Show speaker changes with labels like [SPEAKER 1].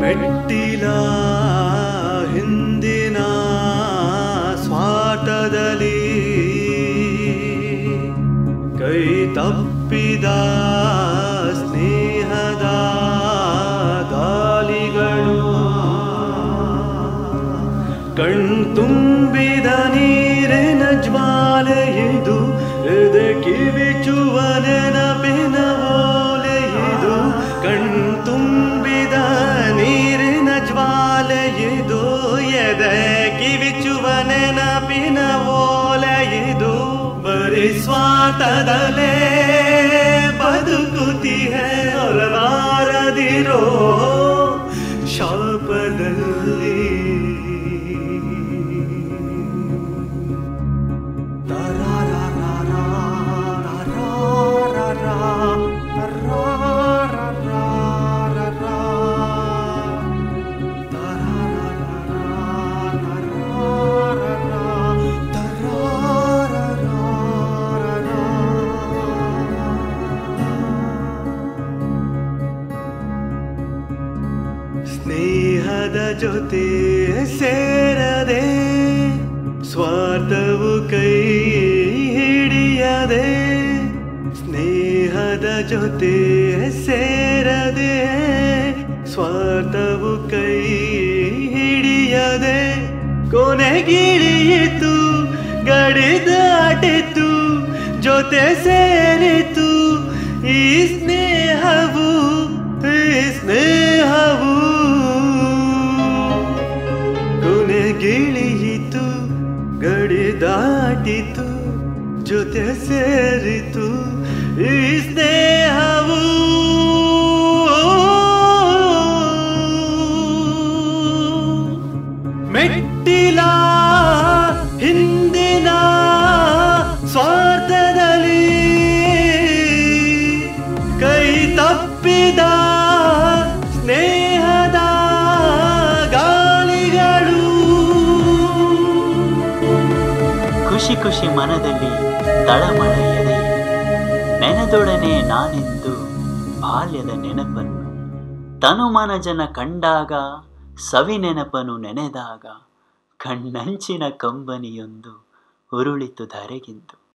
[SPEAKER 1] ಮೆಟ್ಟಿಲ ಹಿಂದಿನ ಸ್ವಾಟದಲ್ಲಿ ಕೈ ತಪ್ಪಿದ ಸ್ನೇಹದ ಗಾಲಿಗಳು ಕಣ್ತುಂಬಿದ ನೀರಿನ ಜ್ವಾಲೆ ಇದು ಬರೀ ಸ್ವಾತದಲೇ ಬದುಕುತಿಹ ಹೊರಬಾರದಿರೋ ಶಾಪದಲ್ಲಿ ಸ್ನೇಹದ ಜೊತೆ ಸೇರದೆ, ಸ್ವಾರ್ಥವು ಕೈ ಹಿಡಿಯದೆ, ಸ್ನೇಹದ ಜೊತೆ ಸೇರದೆ, ಸ್ವಾರ್ಥವು ಕೈ ಹಿಡಿಯದೆ ಕೊನೆಗಿಳಿಯಿತು ಗಡಿ ದಾಟಿತು, ಜೊತೆ ಸೇರಿತು, ಈ ಜೊತೆ ಸೇರಿತು ಈ ಸ್ನೇಹವು. ಮೆಟ್ಟಿಲ ಹಿಂದಿನ ಸ್ವಾರ್ಥದಲ್ಲಿ ಕೈ ತಪ್ಪಿದ
[SPEAKER 2] ಖುಷಿ ಖುಷಿ ಮನದಲ್ಲಿ ತಳಮಳ ಎದೆ ನೆನೆದೊಡನೆ ನಾನೆಂದು ಬಾಲ್ಯದ ನೆನಪನ್ನು. ತನುಮನಜನ ಕಂಡಾಗ ಸವಿ ನೆನಪನು ನೆನೆದಾಗ ಕಣ್ಣಂಚಿನ ಕಂಬನಿಯೊಂದು ಉರುಳಿತು ಧರೆಗಿಂದು.